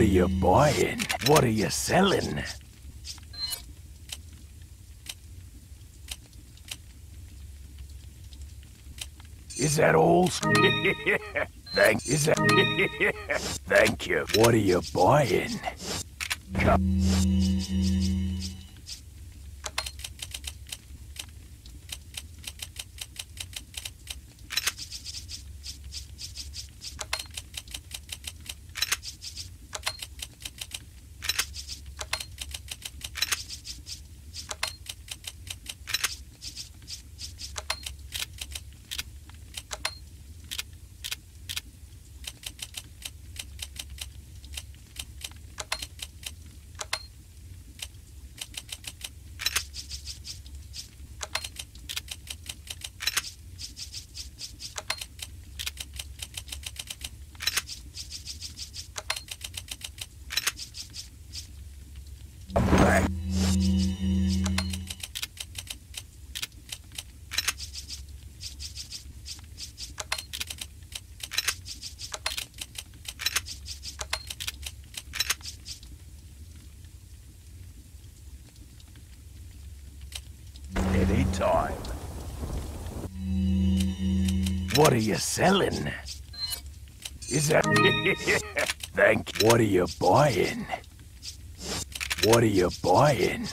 What are you buying? What are you selling? Is that all? Thank. Is that? Thank you. What are you buying? Come. back. Anytime. What are you selling? Is that... Thank you. What are you buying? What are you buying?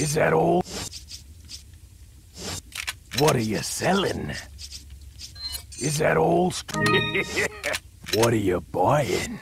Is that all? What are you selling? Is that all? what are you buying?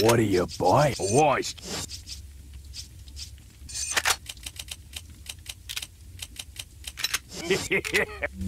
What are you buying? What?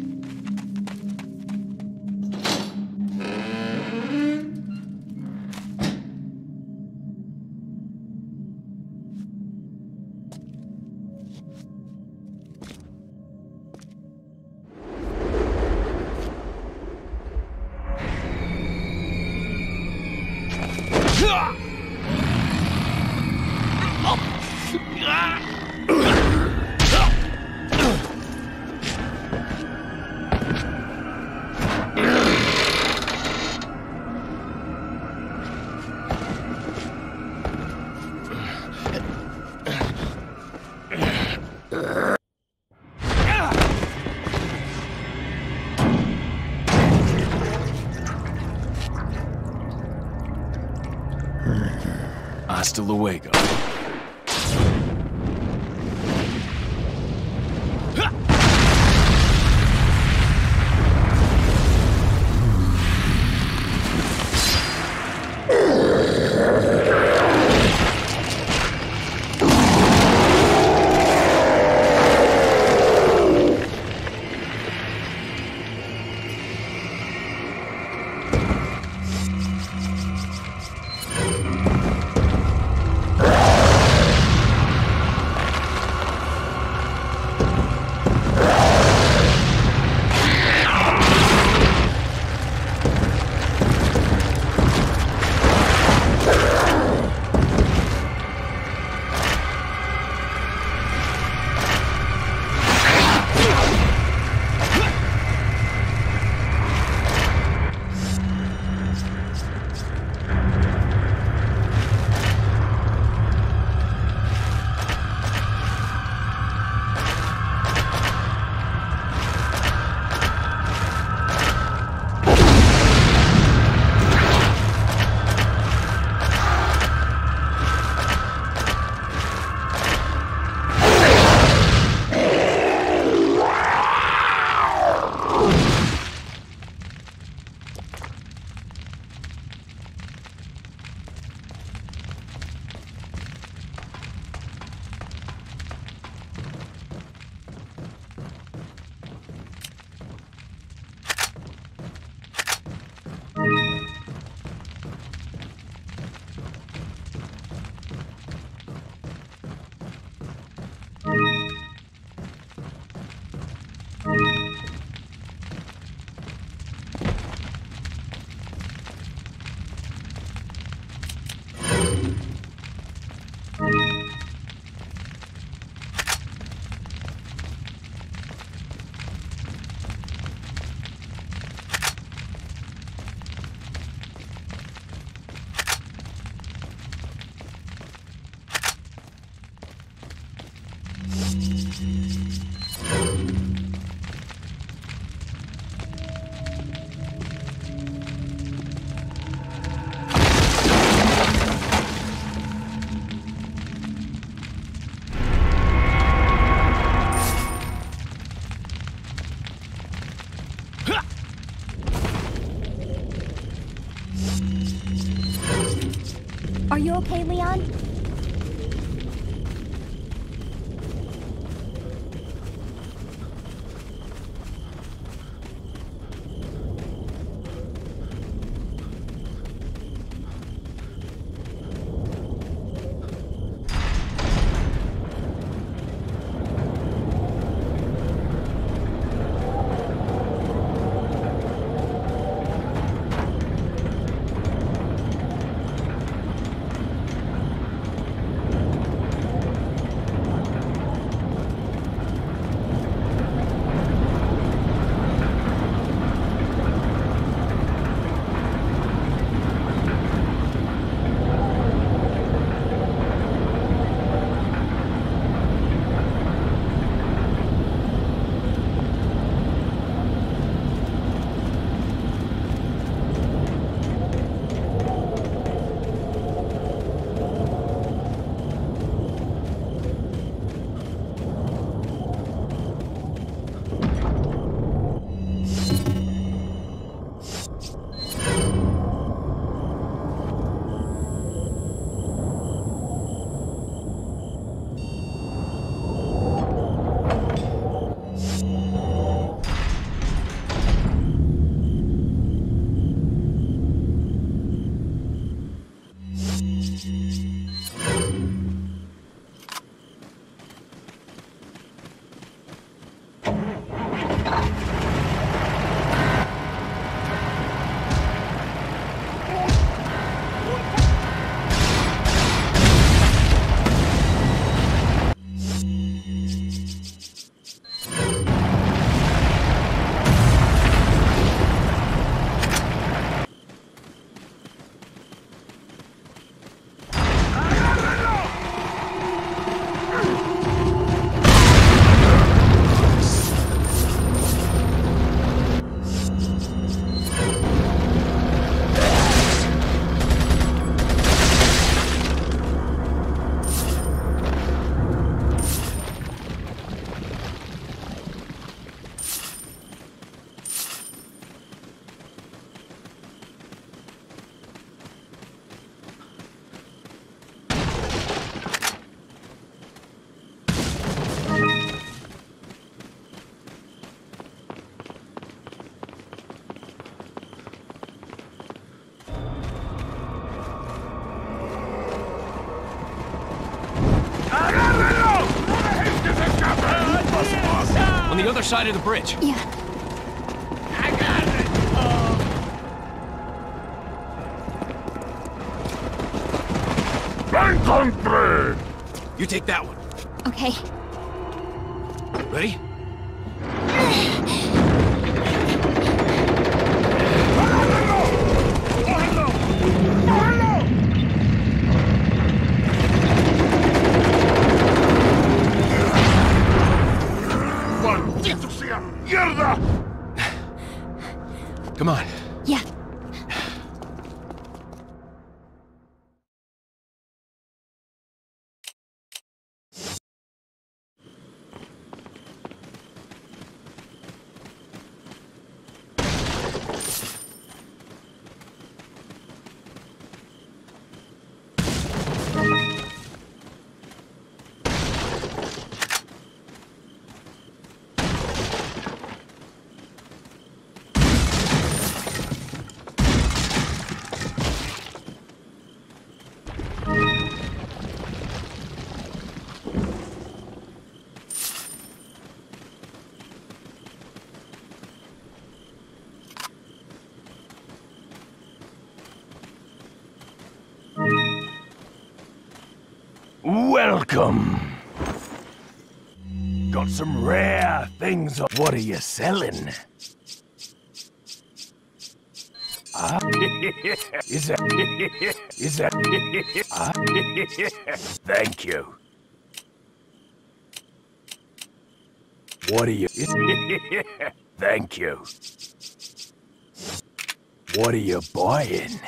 Hasta luego. Side of the bridge. Yeah. I got it! Uh, Encontré! You take that one. Okay. Ready? Welcome. Got some rare things. What are you selling? Ah, is that? Is that? Ah, thank you. What are you? Thank you. What are you buying?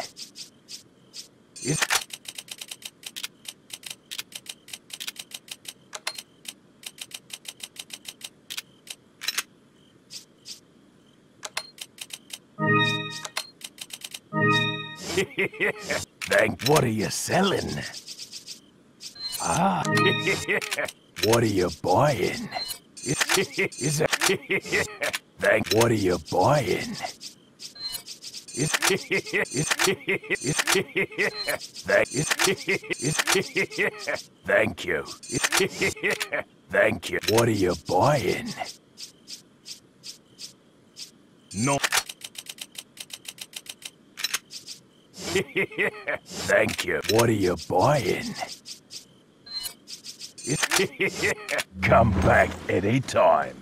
Thank. What are you selling? Ah. what are you buying? Is that? Thank. What are you buying? Thank you. Thank you. What are you buying? Thank you. What are you buying? Come back anytime.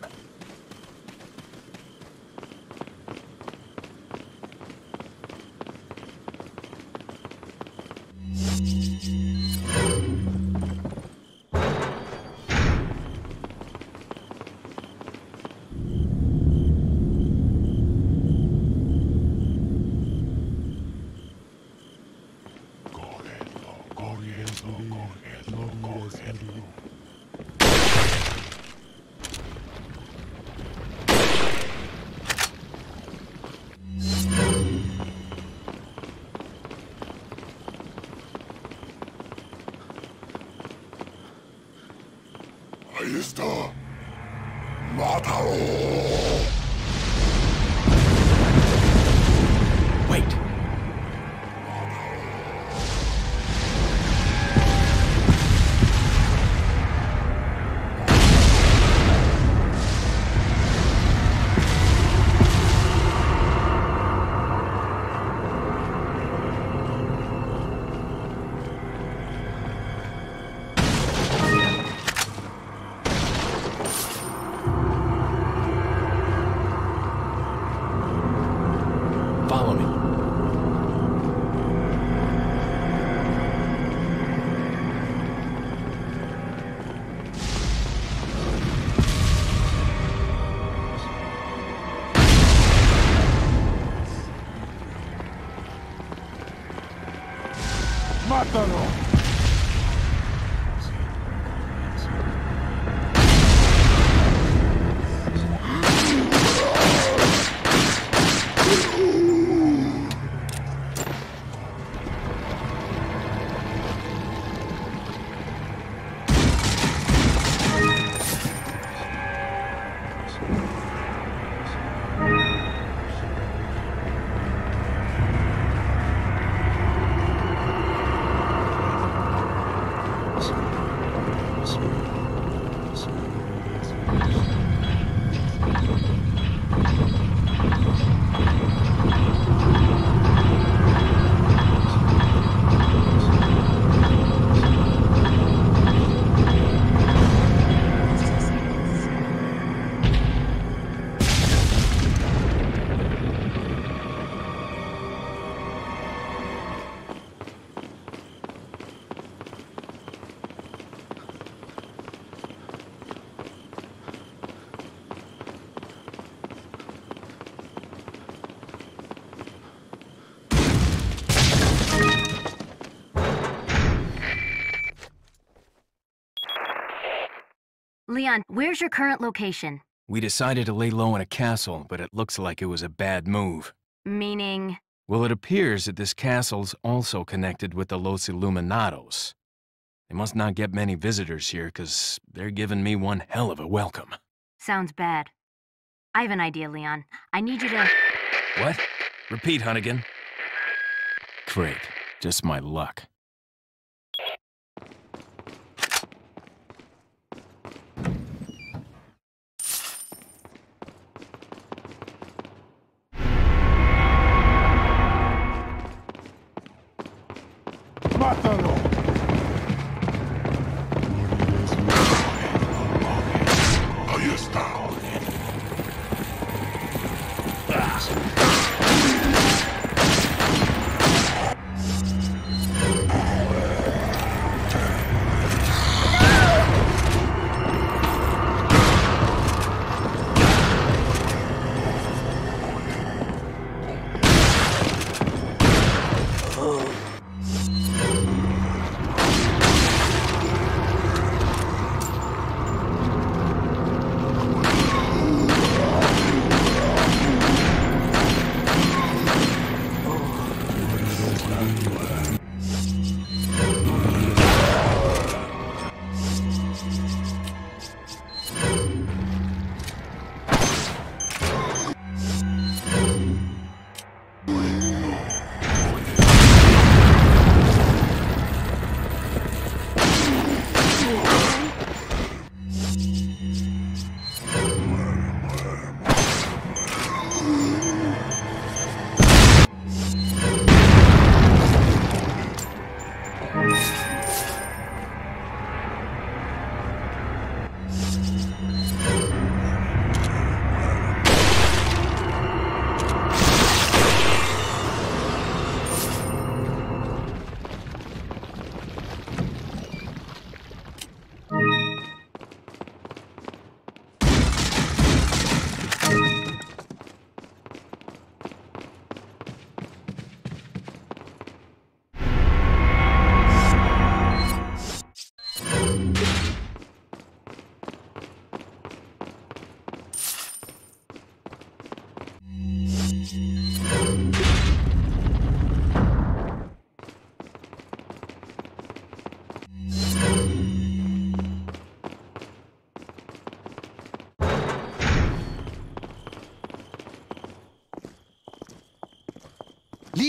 イまた会う。Leon, where's your current location? We decided to lay low in a castle, but it looks like it was a bad move. Meaning... Well, it appears that this castle's also connected with the Los Illuminados. They must not get many visitors here, because they're giving me one hell of a welcome. Sounds bad. I have an idea, Leon. I need you to... What? Repeat, Hunnigan. Great. Just my luck.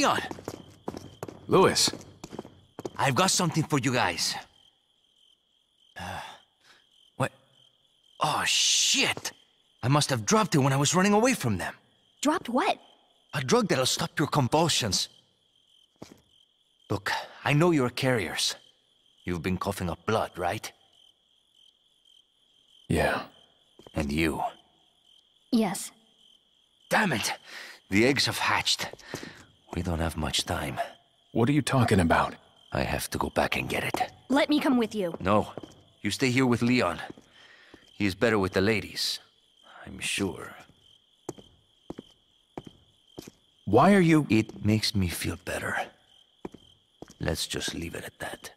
Leon, Louis, I've got something for you guys. Uh, what? Oh, shit! I must have dropped it when I was running away from them. Dropped what? A drug that'll stop your convulsions. Look, I know you're carriers. You've been coughing up blood, right? yeah. And you. Yes. Damn it! The eggs have hatched. We don't have much time. What are you talking about? I have to go back and get it. Let me come with you. No, you stay here with Leon. He is better with the ladies. I'm sure. Why are you... It makes me feel better. Let's just leave it at that.